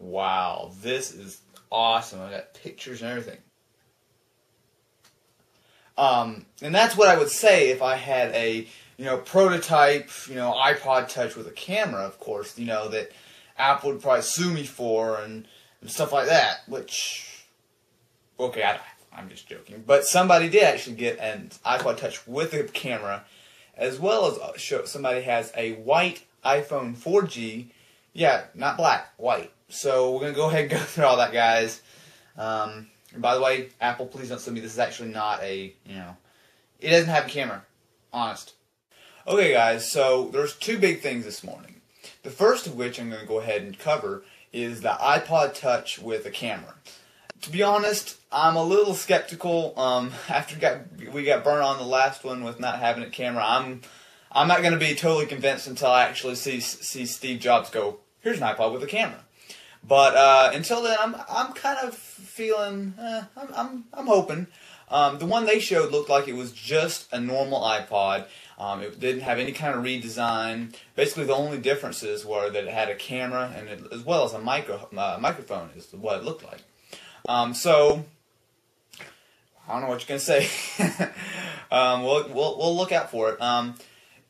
Wow, this is awesome. I got pictures and everything. Um, and that's what I would say if I had a, you know, prototype, you know, iPod Touch with a camera, of course, you know, that Apple would probably sue me for and, and stuff like that, which, okay, I, I'm just joking. But somebody did actually get an iPod Touch with a camera, as well as uh, show, somebody has a white iPhone 4G. Yeah, not black, white. So we're to go ahead and go through all that, guys. Um, by the way, Apple, please don't sue me. This is actually not a, you know, it doesn't have a camera. Honest. Okay, guys, so there's two big things this morning. The first of which I'm going to go ahead and cover is the iPod Touch with a camera. To be honest, I'm a little skeptical. Um, after we got, we got burned on the last one with not having a camera, I'm I'm not going to be totally convinced until I actually see see Steve Jobs go. Here's an iPod with a camera. But uh, until then, I'm I'm kind of feeling. Eh, I'm, I'm I'm hoping. Um, the one they showed looked like it was just a normal iPod. Um, it didn't have any kind of redesign. Basically, the only differences were that it had a camera and it, as well as a micro uh, microphone is what it looked like. Um, so I don't know what you're gonna say. um, we'll, we'll we'll look out for it. Um,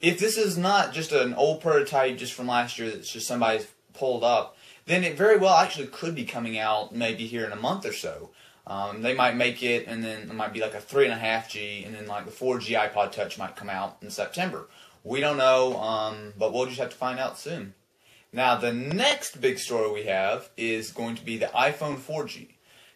if this is not just an old prototype just from last year that's just somebody's pulled up, then it very well actually could be coming out maybe here in a month or so. Um, they might make it, and then it might be like a three and a half G, and then like the four G iPod Touch might come out in September. We don't know, um, but we'll just have to find out soon. Now, the next big story we have is going to be the iPhone 4G.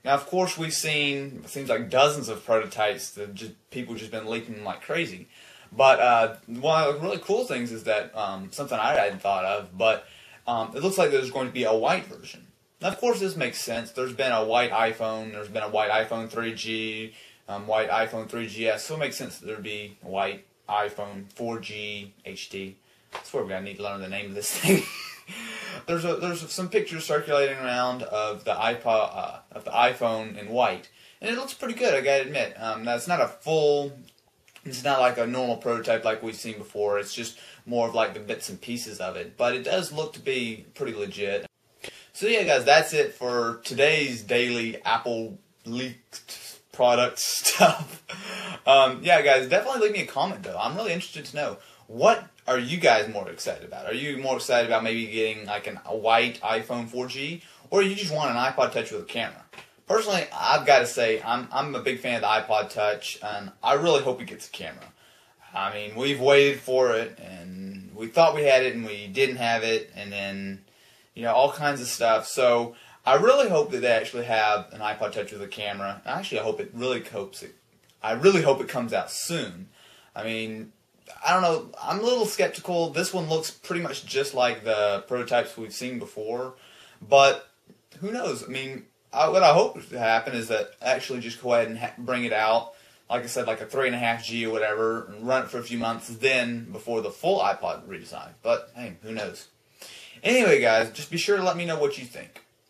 Now, of course, we've seen it seems like dozens of prototypes that just people just been leaking like crazy. But uh, one of the really cool things is that um, something I hadn't thought of, but um, it looks like there's going to be a white version. Now, of course, this makes sense. There's been a white iPhone. There's been a white iPhone 3G, um, white iPhone 3GS. So it makes sense that there'd be a white iPhone 4G HD. I swear we're gonna need to learn the name of this thing. there's a, there's some pictures circulating around of the iPod uh, of the iPhone in white, and it looks pretty good. I gotta admit. Um, not a full. It's not like a normal prototype like we've seen before. It's just more of like the bits and pieces of it, but it does look to be pretty legit. So yeah, guys, that's it for today's daily Apple leaked product stuff. Um, yeah, guys, definitely leave me a comment though. I'm really interested to know what are you guys more excited about? Are you more excited about maybe getting like an, a white iPhone 4G, or you just want an iPod Touch with a camera? Personally, I've got to say I'm I'm a big fan of the iPod Touch, and I really hope it gets a camera. I mean, we've waited for it, and we thought we had it, and we didn't have it, and then you know all kinds of stuff. So I really hope that they actually have an iPod Touch with a camera. Actually, I hope it really hopes it. I really hope it comes out soon. I mean, I don't know. I'm a little skeptical. This one looks pretty much just like the prototypes we've seen before, but who knows? I mean, I, what I hope to happen is that actually just go ahead and ha- bring it out. Like I said, like a three and a half G or whatever, and run it for a few months, then before the full iPod redesign. But hey, who knows? Anyway, guys, just be sure to let me know what you think.